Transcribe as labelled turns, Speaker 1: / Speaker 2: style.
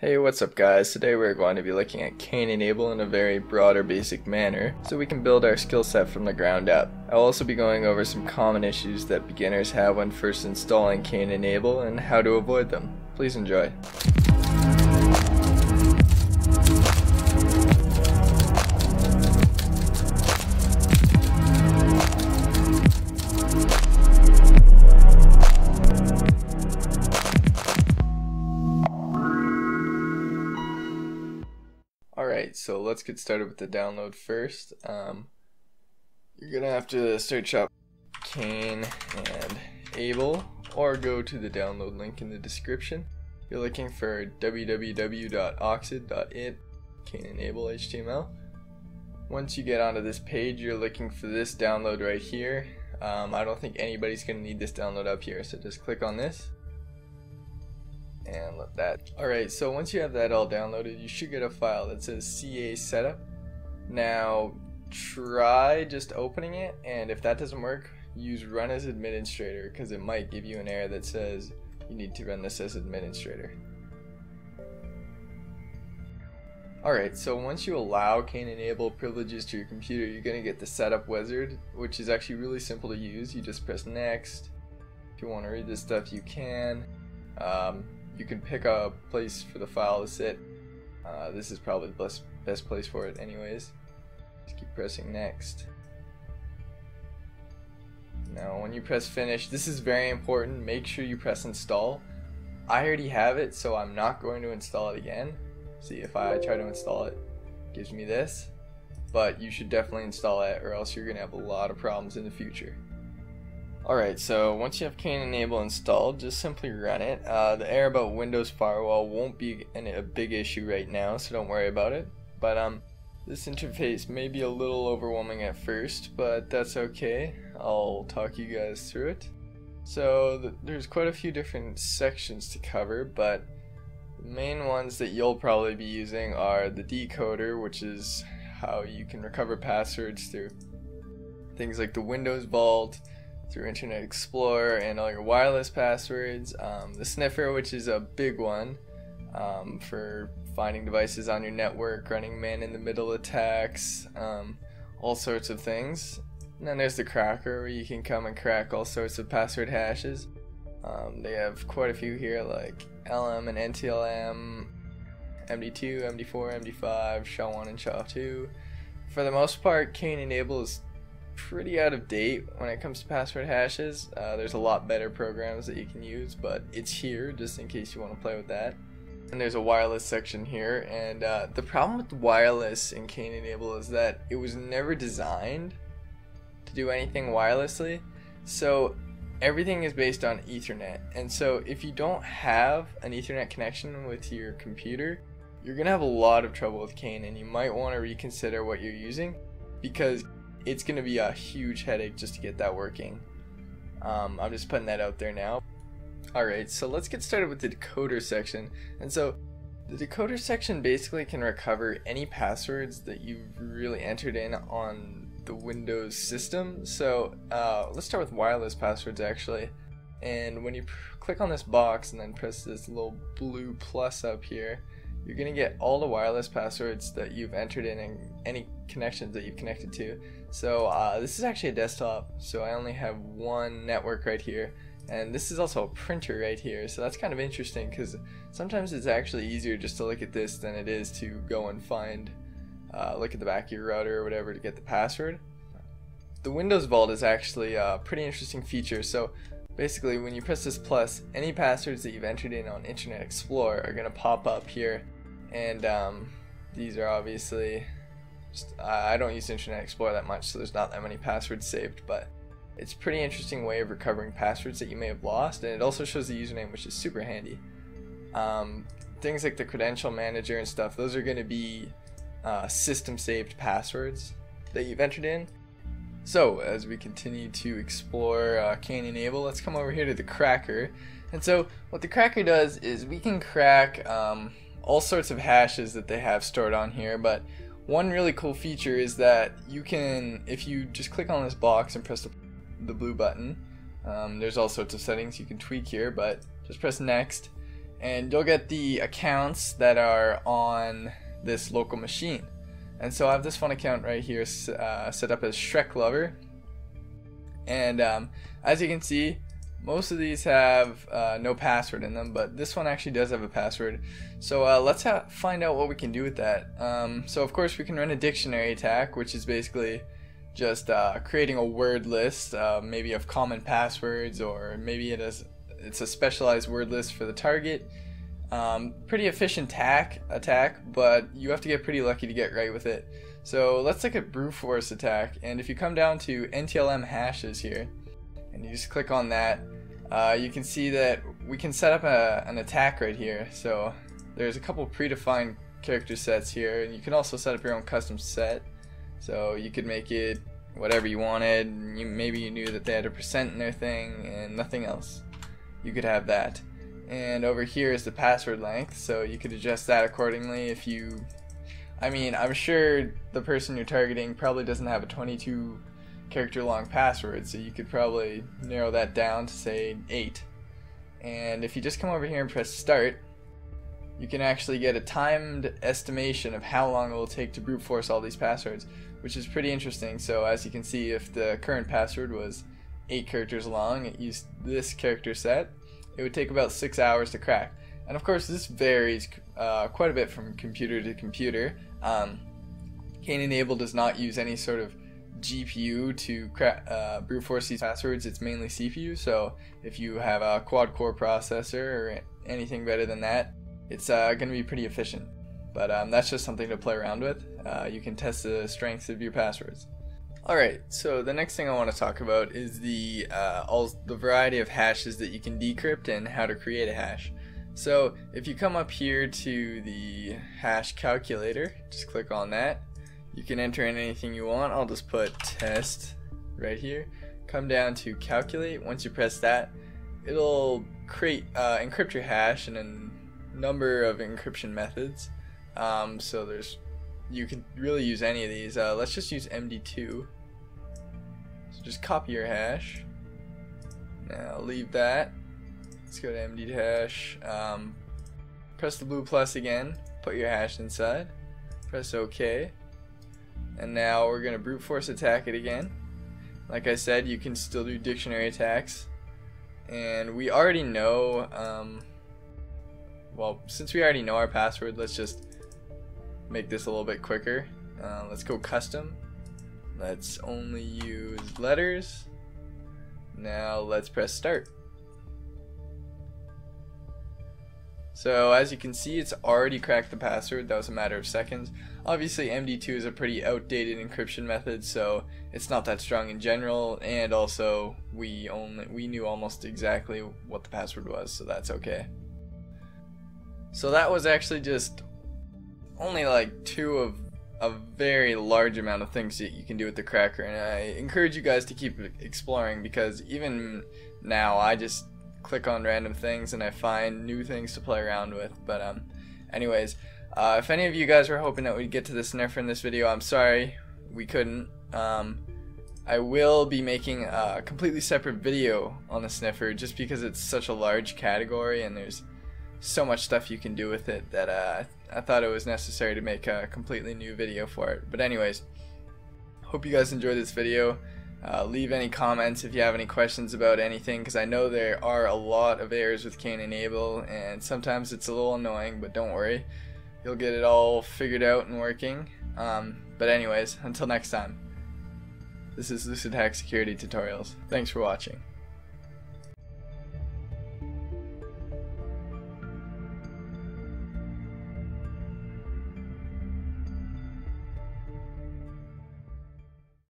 Speaker 1: Hey, what's up guys? Today we're going to be looking at Kane-Enable in a very broad or basic manner, so we can build our skill set from the ground up. I'll also be going over some common issues that beginners have when first installing Kane-Enable and how to avoid them. Please enjoy. So let's get started with the download first. Um, you're gonna have to search up Kane and Able or go to the download link in the description. You're looking for www.oxid.it Kane Enable HTML. Once you get onto this page, you're looking for this download right here. Um, I don't think anybody's gonna need this download up here, so just click on this and let that. Alright, so once you have that all downloaded, you should get a file that says CA setup. Now, try just opening it, and if that doesn't work, use run as administrator, because it might give you an error that says you need to run this as administrator. Alright, so once you allow can enable privileges to your computer, you're going to get the setup wizard, which is actually really simple to use. You just press next. If you want to read this stuff, you can. Um, you can pick a place for the file to sit. Uh, this is probably the best, best place for it anyways. Just keep pressing next. Now when you press finish, this is very important, make sure you press install. I already have it, so I'm not going to install it again. See if I try to install it, it gives me this. But you should definitely install it or else you're going to have a lot of problems in the future. Alright, so once you have Kane-Enable installed, just simply run it. Uh, the error about Windows Firewall won't be an, a big issue right now, so don't worry about it. But um, this interface may be a little overwhelming at first, but that's okay. I'll talk you guys through it. So th there's quite a few different sections to cover, but the main ones that you'll probably be using are the decoder, which is how you can recover passwords through things like the Windows Vault, through Internet Explorer and all your wireless passwords. Um, the sniffer, which is a big one um, for finding devices on your network, running man-in-the-middle attacks, um, all sorts of things. And then there's the cracker, where you can come and crack all sorts of password hashes. Um, they have quite a few here, like LM and NTLM, MD2, MD4, MD5, SHA-1 and SHA-2. For the most part, Kane-Enable is pretty out of date when it comes to password hashes. Uh, there's a lot better programs that you can use, but it's here just in case you want to play with that. And there's a wireless section here, and uh, the problem with wireless in Kane-Enable is that it was never designed to do anything wirelessly. So everything is based on Ethernet, and so if you don't have an Ethernet connection with your computer, you're gonna have a lot of trouble with Kane, and you might want to reconsider what you're using because it's going to be a huge headache just to get that working. Um, I'm just putting that out there now. Alright, so let's get started with the decoder section. And so the decoder section basically can recover any passwords that you've really entered in on the Windows system. So uh, let's start with wireless passwords actually. And when you click on this box and then press this little blue plus up here, you're going to get all the wireless passwords that you've entered in and any connections that you've connected to. So uh, this is actually a desktop, so I only have one network right here. And this is also a printer right here, so that's kind of interesting because sometimes it's actually easier just to look at this than it is to go and find, uh, look at the back of your router or whatever to get the password. The Windows Vault is actually a pretty interesting feature. So basically when you press this plus, any passwords that you've entered in on Internet Explorer are going to pop up here. And um, these are obviously just, I don't use Internet Explorer that much, so there's not that many passwords saved, but it's a pretty interesting way of recovering passwords that you may have lost, and it also shows the username, which is super handy. Um, things like the credential manager and stuff, those are going to be uh, system saved passwords that you've entered in. So, as we continue to explore uh, Kane-Enable, let's come over here to the cracker. And so, what the cracker does is we can crack um, all sorts of hashes that they have stored on here, but one really cool feature is that you can, if you just click on this box and press the, the blue button, um, there's all sorts of settings you can tweak here, but just press next, and you'll get the accounts that are on this local machine. And so I have this one account right here uh, set up as Shrek Lover. And um, as you can see, most of these have uh, no password in them, but this one actually does have a password. So uh, let's find out what we can do with that. Um, so of course we can run a dictionary attack, which is basically just uh, creating a word list, uh, maybe of common passwords, or maybe it is it's a specialized word list for the target. Um, pretty efficient attack, attack, but you have to get pretty lucky to get right with it. So let's look at brute force attack, and if you come down to NTLM hashes here, and you just click on that, uh, you can see that we can set up a, an attack right here. So there's a couple predefined character sets here, and you can also set up your own custom set. So you could make it whatever you wanted. You, maybe you knew that they had a percent in their thing and nothing else. You could have that. And over here is the password length, so you could adjust that accordingly if you I mean, I'm sure the person you're targeting probably doesn't have a 22 character long password, so you could probably narrow that down to say 8. And if you just come over here and press start, you can actually get a timed estimation of how long it will take to brute force all these passwords, which is pretty interesting. So as you can see, if the current password was 8 characters long, it used this character set, it would take about 6 hours to crack. And of course this varies uh, quite a bit from computer to computer. Um, Kane Enable does not use any sort of GPU to uh, brute force these passwords. It's mainly CPU. So if you have a quad core processor or anything better than that, it's uh, going to be pretty efficient. But um, that's just something to play around with. Uh, you can test the strengths of your passwords. Alright, so the next thing I want to talk about is the uh, all the variety of hashes that you can decrypt and how to create a hash. So if you come up here to the hash calculator, just click on that. You can enter in anything you want. I'll just put test right here. Come down to calculate. Once you press that, it'll create uh, encrypt your hash in a number of encryption methods. Um, so there's you can really use any of these. Uh, let's just use MD2. So just copy your hash. Now leave that Let's go to MD hash. Um, press the blue plus again. Put your hash inside. Press OK. And now we're going to brute force attack it again. Like I said, you can still do dictionary attacks. And we already know, um, well, since we already know our password, let's just make this a little bit quicker. Uh, let's go custom. Let's only use letters. Now let's press start. So as you can see, it's already cracked the password. That was a matter of seconds. Obviously, MD2 is a pretty outdated encryption method, so it's not that strong in general. And also, we only we knew almost exactly what the password was, so that's okay. So that was actually just only like two of a very large amount of things that you can do with the cracker, and I encourage you guys to keep exploring because even now, I just click on random things and I find new things to play around with. But um, anyways, uh, if any of you guys were hoping that we'd get to the sniffer in this video, I'm sorry we couldn't. Um, I will be making a completely separate video on the sniffer just because it's such a large category and there's so much stuff you can do with it that uh, I thought it was necessary to make a completely new video for it. But anyways, hope you guys enjoyed this video. Uh, leave any comments if you have any questions about anything because I know there are a lot of errors with Kane Enable and sometimes it's a little annoying but don't worry. You'll get it all figured out and working. Um, but anyways until next time. This is Lucid Hack Security Tutorials. Thanks for watching